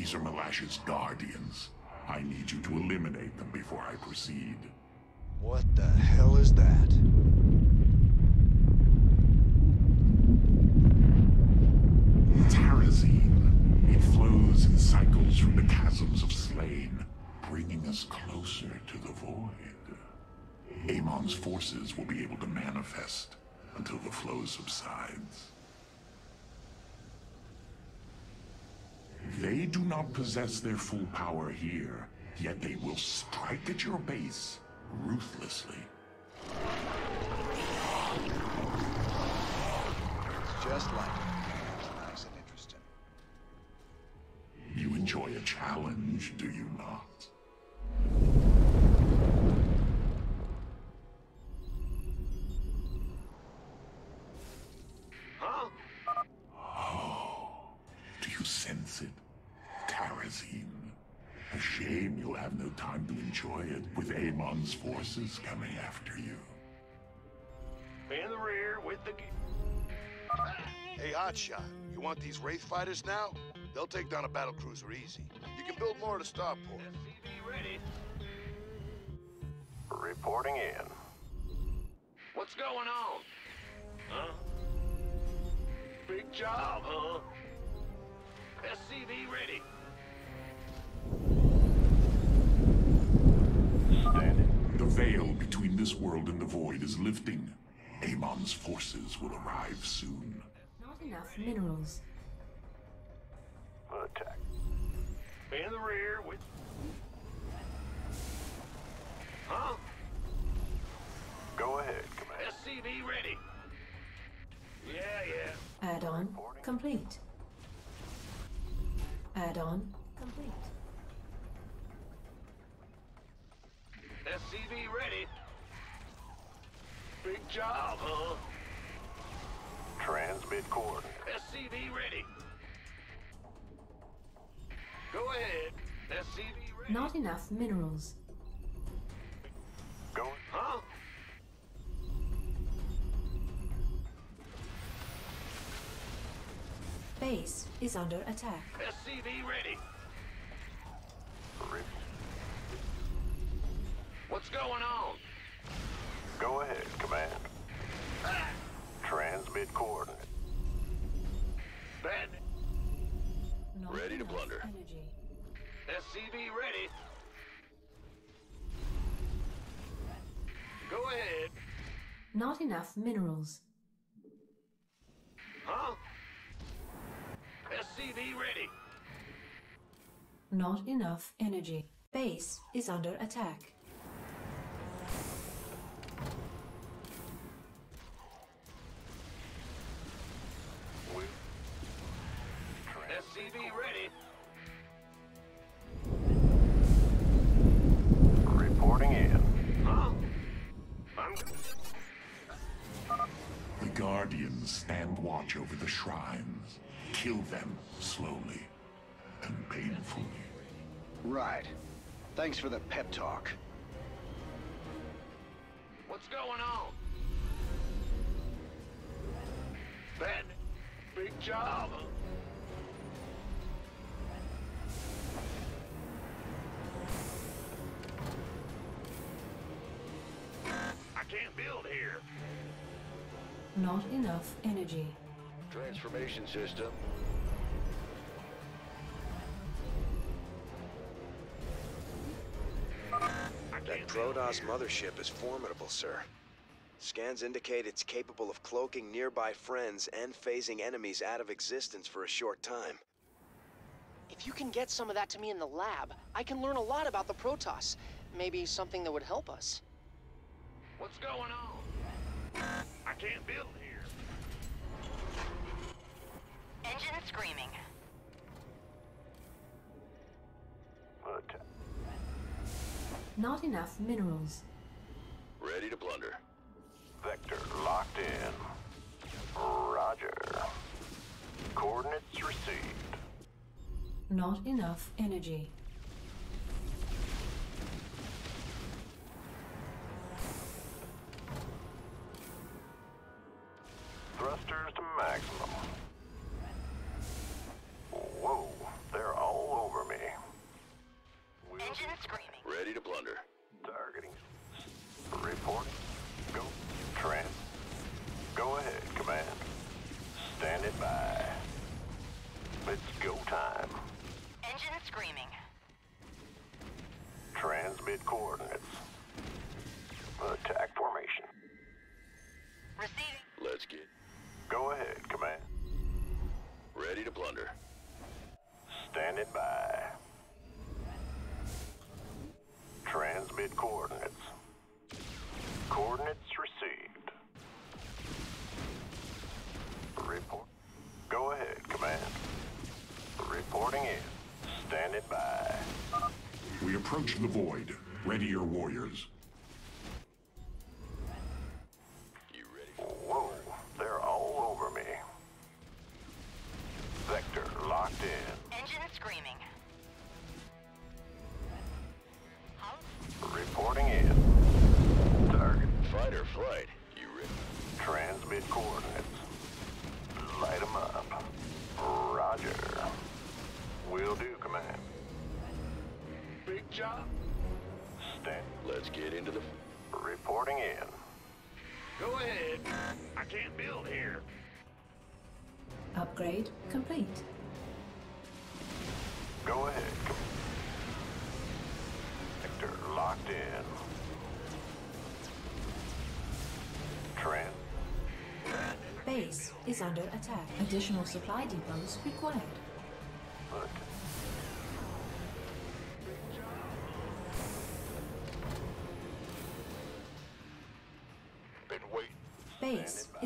These are Malash's guardians. I need you to eliminate them before I proceed. What the hell is that? Terrazine. It flows in cycles from the chasms of Slayn, bringing us closer to the void. Amon's forces will be able to manifest until the flow subsides. They do not possess their full power here, yet they will strike at your base ruthlessly. It's just like. Nice and interesting. You enjoy a challenge, do you not? Forces coming after you. In the rear with the... Hey, Hotshot, you want these Wraith fighters now? They'll take down a battlecruiser easy. You can build more at a starport. SCV ready. Reporting in. What's going on? Huh? Big job, huh? SCV ready. Standing. The veil between this world and the void is lifting. Amon's forces will arrive soon. Not enough minerals. Attack. In the rear with... Huh? Go ahead, Commander. SCV ready. Yeah, yeah. Add-on complete. Add-on complete. SCV ready. Big job, huh? Transmit coordinates. SCV ready. Go ahead. SCV ready. Not enough minerals. Go. Huh? Base is under attack. SCV ready. Re- What's going on? Go ahead, Command. Ah! Transmit coordinates. Bad. Not Ready to enough plunder. Energy. SCV ready. Go ahead. Not enough minerals. Huh? SCV ready. Not enough energy. Base is under attack. Guardians stand watch over the shrines. Kill them slowly and painfully. Right. Thanks for the pep talk. What's going on? Bad. Big job. I can't build here. Not enough energy. Transformation system. That can't Protoss mothership is formidable, sir. Scans indicate it's capable of cloaking nearby friends and phasing enemies out of existence for a short time. If you can get some of that to me in the lab, I can learn a lot about the Protoss. Maybe something that would help us. What's going on? I can't build here. Engine screaming. Attack. Not enough minerals. Ready to plunder. Vector locked in. Roger. Coordinates received. Not enough energy. Thrusters the void. Ready your warriors. Go ahead. I can't build here. Upgrade complete. Go ahead. Com- Vector locked in. Trans. Base is under attack. Additional supply depots required. Look.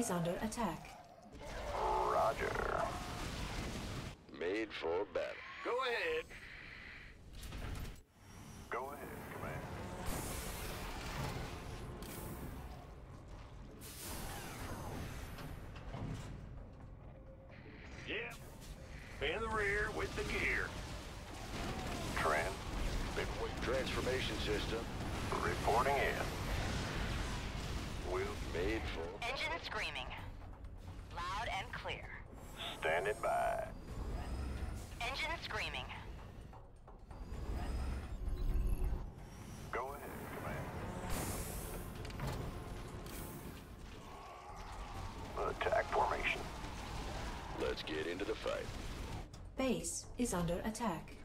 Is under attack. Roger. Made for battle. Go ahead. Go ahead, Command. Yeah. In the rear with the gear. Trans. Been waiting. Transformation system. Reporting in. Will made for. Engine screaming. Loud and clear. Standing by. Engine screaming. Go ahead, Command. Attack formation. Let's get into the fight. Base is under attack.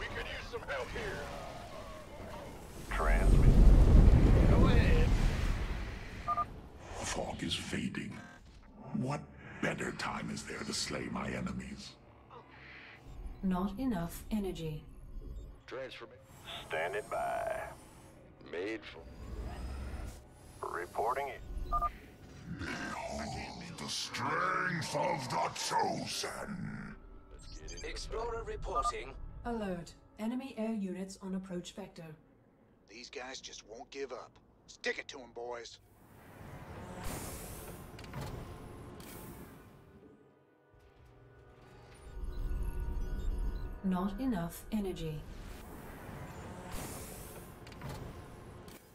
We could use some help here. Transmit. Go ahead. The is fading. What better time is there to slay my enemies? Not enough energy. Transformation. Standing by. Made for. Reporting in. Behold the strength of the chosen. Explorer reporting. Alert. Enemy air units on approach vector. These guys just won't give up. Stick it to them, boys. Not enough energy.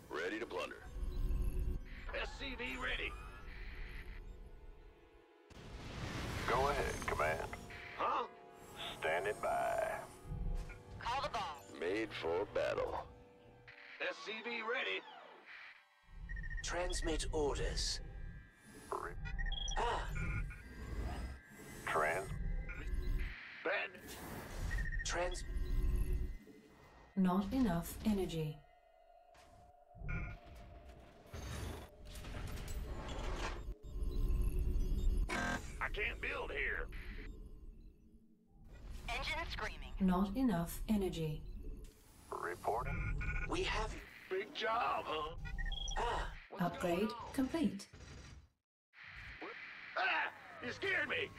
Ready to plunder. SCV ready. Go ahead, Command. Huh? Standing by. Call the ball. Made for battle. SCV ready. Transmit orders. Ah, Trans. Bandit. trans. Not enough energy. I can't build here. Engine screaming. Not enough energy. Reporting. We have. Big job, huh? Ah, What's Upgrade complete. Ah! You scared me.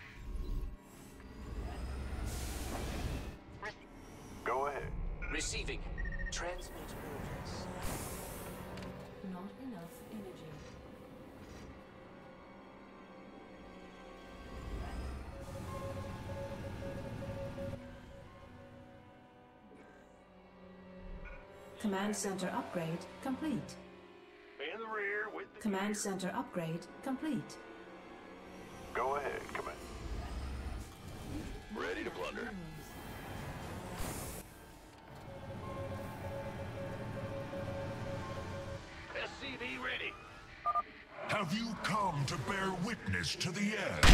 Go ahead. receiving. Transmit orders. Not enough energy. Command center upgrade complete. Command center upgrade complete. Go ahead, Command. Ready to plunder. SCV ready. Have you come to bear witness to the end?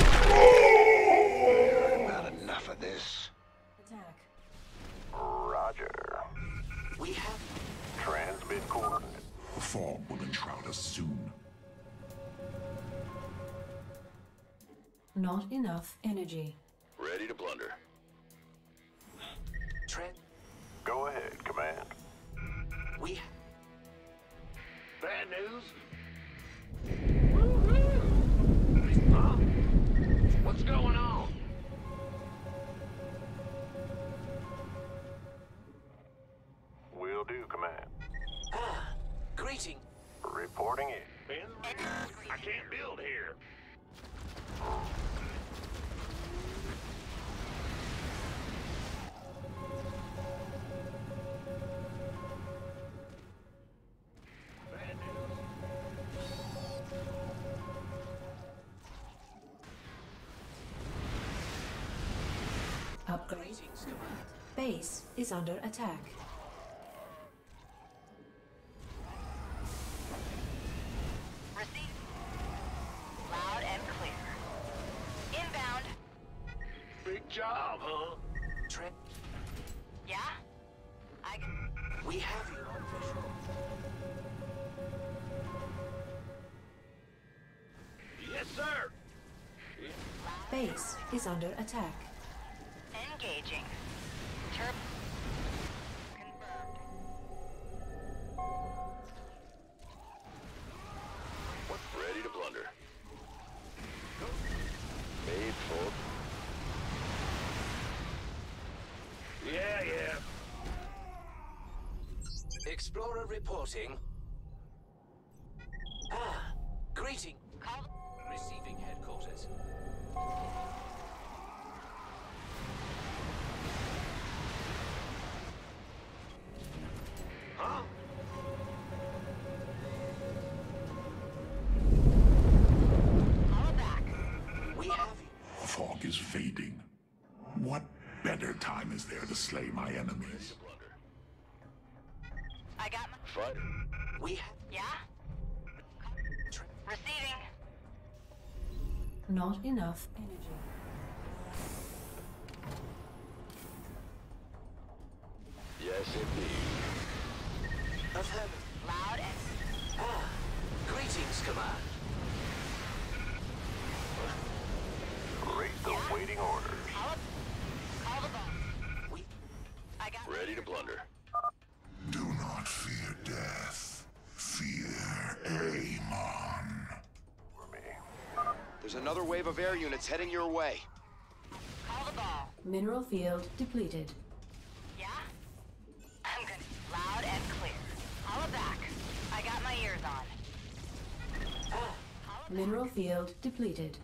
About enough of this. Attack. Roger. We have. Transmit coordinates. The fog will enshroud us soon. Not enough energy. Ready to plunder. Trent, Go ahead, Command. we. Bad news? Woohoo! Huh? What's going on? Will do, Command. Ah, greeting. Reporting in. Ben? I can't build here. Upgrade. Base is under attack. Receive. Loud and clear. Inbound. Big job, huh? Trent, Yeah? I can. we have you on visual. Yes, sir. Base is under attack. Engaging. Turb. Confirmed. Ready to plunder. Made for. Yeah, yeah. Explorer reporting. Slay my enemies? I got my. Fighter. We have. Yeah? Receiving. Not enough energy. Yes, indeed. affirmative. Loud and. Ah, greetings, Command. Rate the waiting orders. Call it. Call the boss. We. I got. Ready to plunder. Do not fear death. Fear Amon. For me. There's another wave of air units heading your way. Call the ball. Mineral field depleted. Yeah? I'm good. Loud and clear. Call it back. I got my ears on. Call it Mineral field depleted.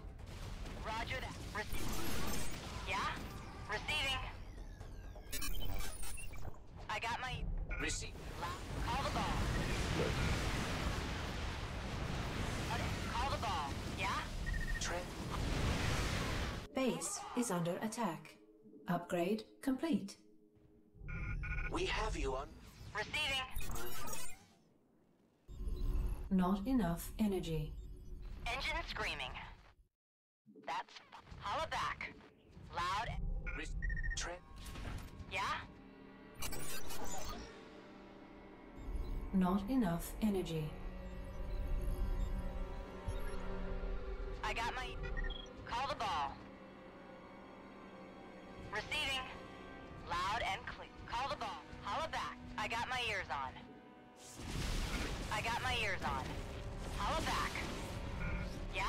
Attack. Upgrade complete. we have you on. Receiving. Not enough energy. Engine screaming. That's. Holla back. Loud. Re- Yeah? Not enough energy. I got my. Call the ball. Receiving. Loud and clear. Call the ball. Holla back. I got my ears on. I got my ears on. Holla back. Yeah?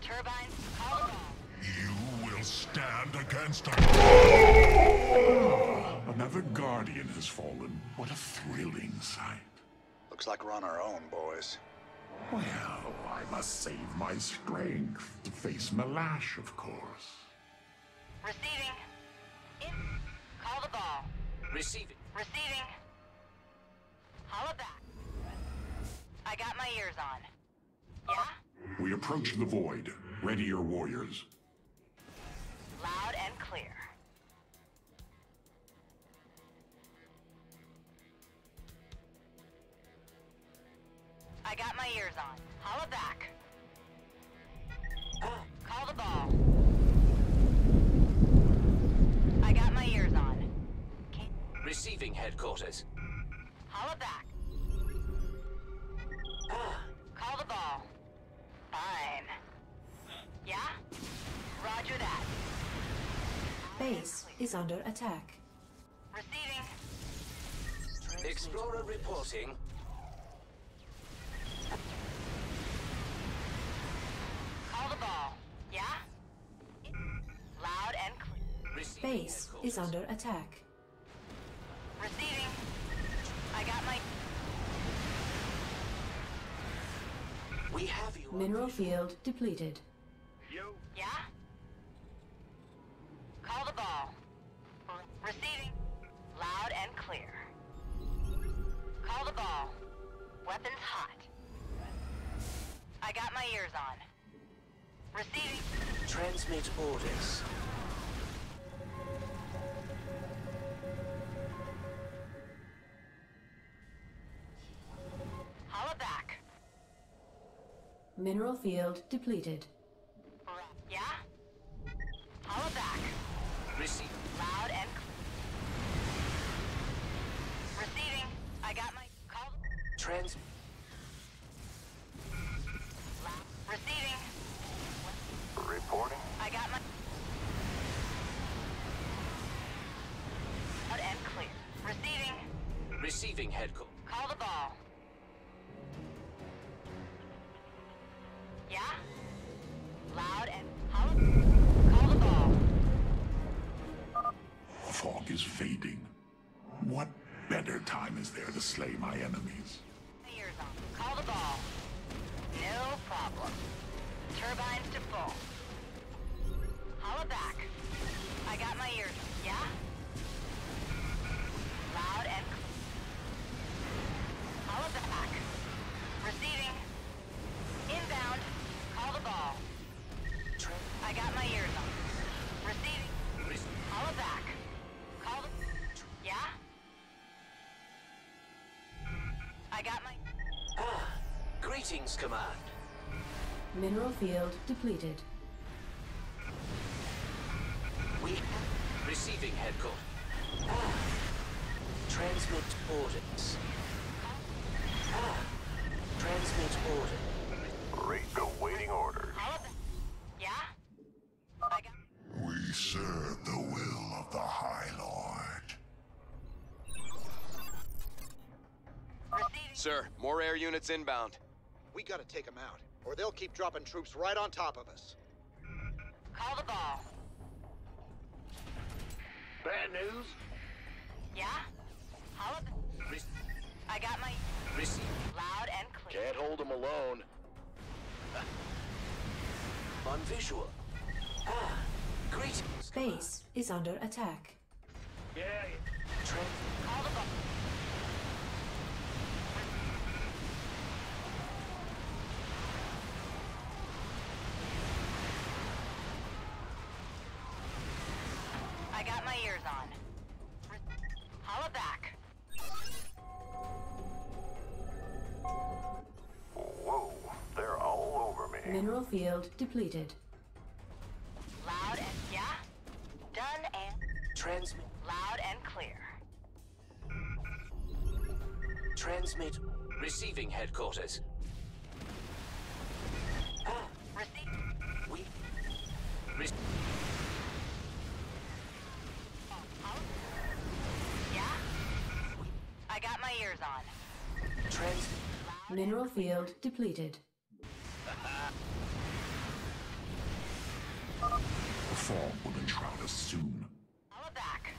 Turbines, call the ball. You will stand against a... Another guardian has fallen. What a thrilling sight. Looks like we're on our own, boys. Well, I must save my strength to face Malash, of course. Receiving. In. Call the ball. receiving. Receiving. Holla back. I got my ears on. Yeah? We approach the void. Ready your warriors. Loud and clear. I got my ears on. Holla back. Call the ball. I got my ears on. Can't receiving headquarters. holla back. Ah, Call the ball. Fine. Yeah? Roger that. Base is under attack. Receiving. Explorer reporting. Call the ball. Yeah? Loud and clear. Base is under attack. We have you. Mineral field depleted. Yo, Yeah? Call the ball. Receiving. Loud and clear. Call the ball. Weapons hot. I got my ears on. Receiving. Transmit orders. Mineral field depleted. Yeah? Holla back. Receive. Loud and clear. Receiving. I got my call. Trans. Loud. Receiving. Reporting. I got my. Loud and clear. Receiving. Receiving headquarters. Call is fading. What better time is there to slay my enemies? Call the ball. No problem. Turbines to full. Holla back. I got my ears. Yeah? Greetings, command. Mineral field depleted. We have receiving headquarters. Ah, transmit orders. Ah, transmit order. Rate awaiting orders. Yeah? I got... We serve the will of the High Lord. Receiving. Sir, more air units inbound. We gotta take them out, or they'll keep dropping troops right on top of us. Call the ball. bad news? Yeah? Holla back. Re- I got my... receive. Loud and clear. Can't hold them alone. On visual. Ah, greetings. Base is under attack. Yeah, Trans- depleted. Loud and... Yeah? Done and... transmit. Loud and clear. Transmit. Receiving headquarters. Ah, Receive. we. Re- Yeah? I got my ears on. trans. Mineral field depleted. The fog will enshroud us soon. Holla back.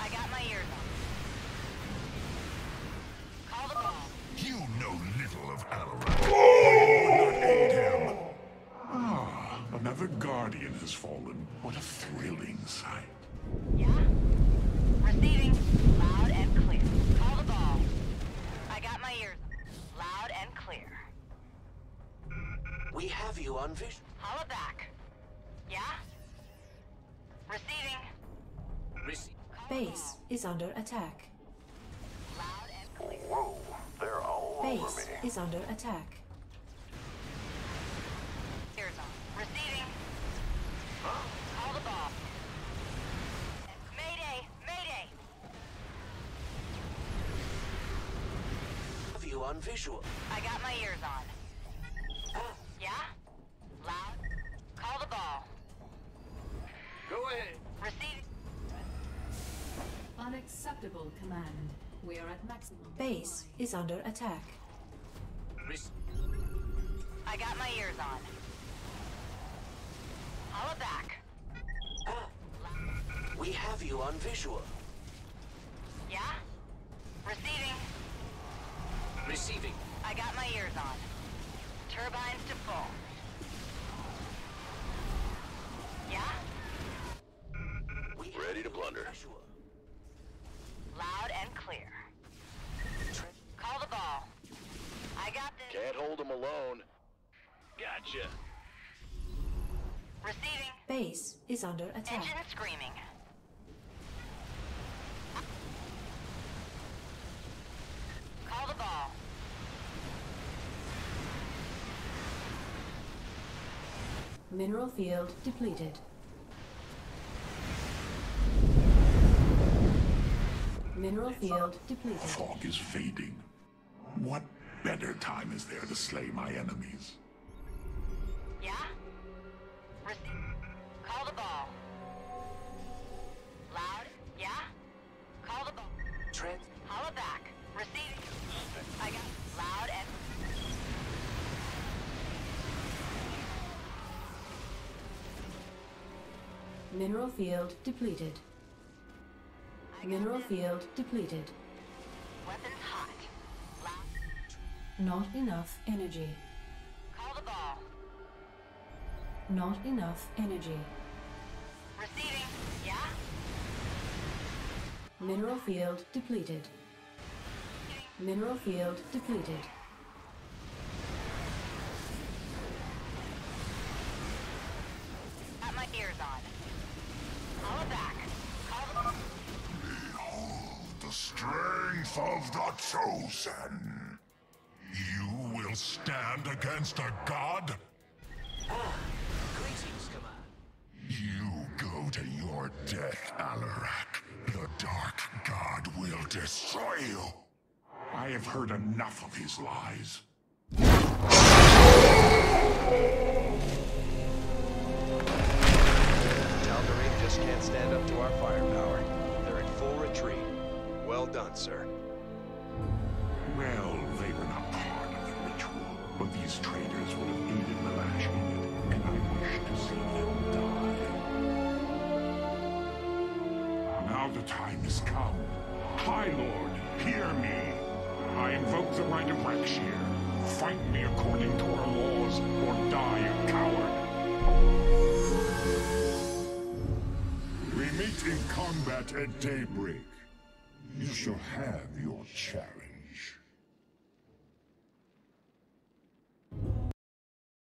I got my ears on. Call the ball. You know little of Alarak. You would not aid him. Ah, another guardian has fallen. What a thrilling sight. Yeah? Receiving. Loud and clear. Call the ball. I got my ears on. Loud and clear. We have you on vision. Holla back. Yeah? Receiving. Receive. Base is under attack. Loud and clear. Whoa, they're all over Base me. is under attack. Ears on. Receiving. Call the ball. Mayday! Mayday! Have you on visual. Under attack. Res- I got my ears on. Holla back. ah, we have you on visual. Yeah? Receiving. Receiving. I got my ears on. Turbines Base is under attack. Engine screaming. Call the ball. Mineral field depleted. Mineral field depleted. Fog is fading. What better time is there to slay my enemies? Field depleted. Mineral field depleted. Weapons hot. Not enough energy. Call the ball. Not enough energy. Receiving. Yeah? Mineral field depleted. Mineral field depleted. Got my ears on. Holla back. Call the ball. The strength of the chosen. You will stand against a god? Ah, greetings, Command. You go to your death, Alarak. The Dark God will destroy you. I have heard enough of his lies. Tal'Darim just can't stand up to our firepower. They're in full retreat. Well done, sir. Well, they were not part of the ritual, but these traitors would have aided Malash in it, and I wish to see them die. Now the time has come. High Lord, hear me. I invoke the rite of Rakshir. Fight me according to our laws, or die a coward. We meet in combat at daybreak. You shall have your chariot.